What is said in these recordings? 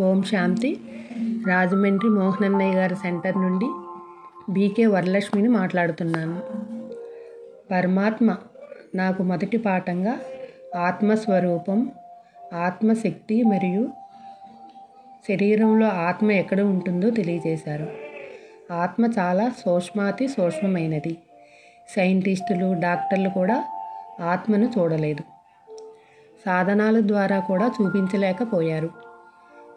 ఓం శాంతి. రాజమండ్రి మోహనన్నయ్య గారి సెంటర్ నుండి బీకే వరలక్ష్మిని మాట్లాడుతున్నాను. పరమాత్మ నాకు మొదటి పాఠంగా ఆత్మస్వరూపం ఆత్మశక్తి మరియు శరీరంలో ఆత్మ ఎక్కడ ఉంటుందో తెలియజేశారు. ఆత్మ చాలా సూక్ష్మాతి సూక్ష్మమైనది. సైంటిస్టులు డాక్టర్లు కూడా ఆత్మను చూడలేదు. సాధనాల ద్వారా కూడా చూపించలేకపోయారు.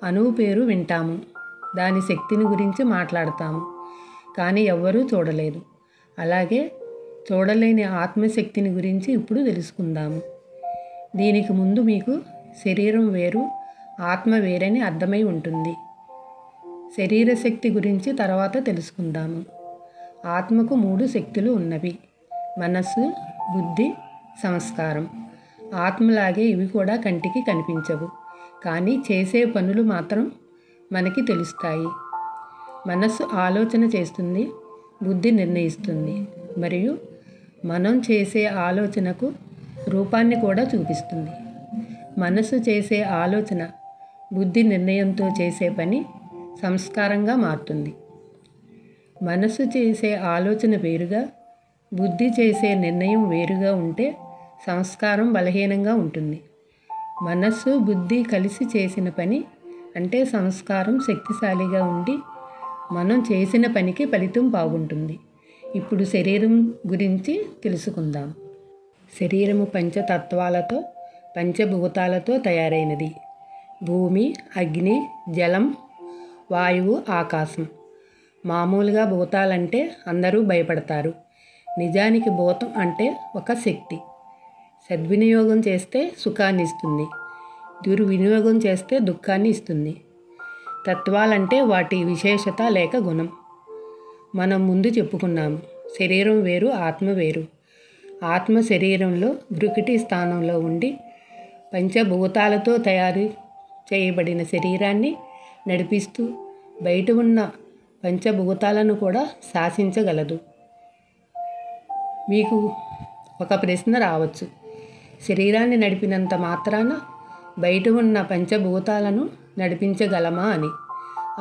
అణువు పేరు వింటాము. దాని శక్తిని గురించి మాట్లాడతాము. కానీ ఎవ్వరూ చూడలేదు. అలాగే చూడలేని ఆత్మశక్తిని గురించి ఇప్పుడు తెలుసుకుందాము. దీనికి ముందు మీకు శరీరం వేరు ఆత్మ వేరని అర్థమై ఉంటుంది. శరీర శక్తి గురించి తర్వాత తెలుసుకుందాము. ఆత్మకు మూడు శక్తులు ఉన్నవి. మనస్సు బుద్ధి సంస్కారం. ఆత్మలాగే ఇవి కూడా కంటికి కనిపించవు. కానీ చేసే పనులు మాత్రం మనకి తెలుస్తాయి. మనస్సు ఆలోచన చేస్తుంది బుద్ధి నిర్ణయిస్తుంది. మరియు మనం చేసే ఆలోచనకు రూపాన్ని కూడా చూపిస్తుంది. మనస్సు చేసే ఆలోచన బుద్ధి నిర్ణయంతో చేసే పని సంస్కారంగా మారుతుంది. మనస్సు చేసే ఆలోచన వేరుగా బుద్ధి చేసే నిర్ణయం వేరుగా ఉంటే సంస్కారం బలహీనంగా ఉంటుంది. మనస్సు బుద్ధి కలిసి చేసిన పని అంటే సంస్కారం శక్తిశాలిగా ఉండి మనం చేసిన పనికి ఫలితం బాగుంటుంది. ఇప్పుడు శరీరం గురించి తెలుసుకుందాం. శరీరము పంచతత్వాలతో పంచభూతాలతో తయారైనది. భూమి అగ్ని జలం వాయువు ఆకాశం. మామూలుగా భూతాలంటే అందరూ భయపడతారు. నిజానికి భూతం అంటే ఒక శక్తి. సద్వినియోగం చేస్తే సుఖాన్ని ఇస్తుంది. దుర్వినియోగం చేస్తే దుఃఖాన్ని ఇస్తుంది. తత్వాలంటే వాటి విశేషత లేక గుణం. మనం ముందు చెప్పుకున్నాము శరీరం వేరు ఆత్మ వేరు. ఆత్మ శరీరంలో బ్రుకిటి స్థానంలో ఉండి పంచభూతాలతో తయారు చేయబడిన శరీరాన్ని నడిపిస్తూ బయట ఉన్న పంచభూతాలను కూడా శాసించగలదు. మీకు ఒక ప్రశ్న రావచ్చు. శరీరాన్ని నడిపినంత మాత్రాన బయట ఉన్న పంచభూతాలను నడిపించగలమా అని.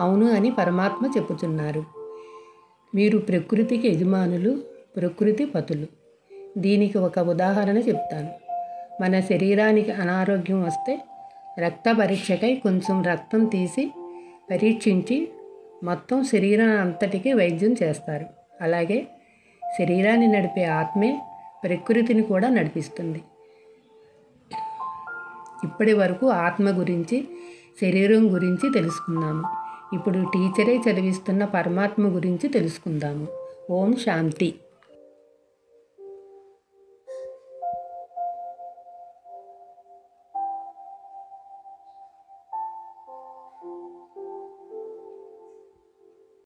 అవును అని పరమాత్మ చెప్పుచున్నారు. మీరు ప్రకృతికి యజమానులు ప్రకృతి పతులు. దీనికి ఒక ఉదాహరణ చెప్తాను. మన శరీరానికి అనారోగ్యం వస్తే రక్త పరీక్షకై కొంచెం రక్తం తీసి పరీక్షించి మొత్తం శరీరం అంతటికీ వైద్యం చేస్తారు. అలాగే శరీరాన్ని నడిపే ఆత్మే ప్రకృతిని కూడా నడిపిస్తుంది. ఇప్పటి వరకు ఆత్మ గురించి శరీరం గురించి తెలుసుకున్నాము. ఇప్పుడు టీచరే చదివిస్తున్న పరమాత్మ గురించి తెలుసుకుందాము. ఓం శాంతి.